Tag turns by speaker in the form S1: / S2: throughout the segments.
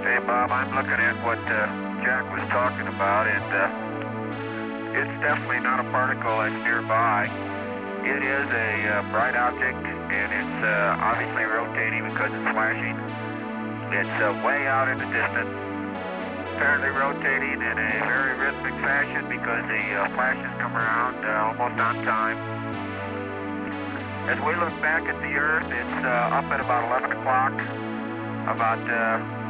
S1: Okay, Bob, I'm looking at what uh, Jack was talking about, and uh, it's definitely not a particle that's nearby. It is a uh, bright object, and it's uh, obviously rotating because it's flashing. It's uh, way out in the distance, apparently rotating in a very rhythmic fashion because the uh, flashes come around almost on time. As we look back at the Earth, it's uh, up at about 11 o'clock, about, uh,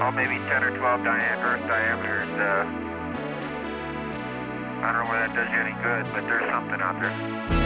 S1: oh, maybe 10 or 12 dia- Earth diameters. Uh, I don't know whether that does you any good, but there's something out there.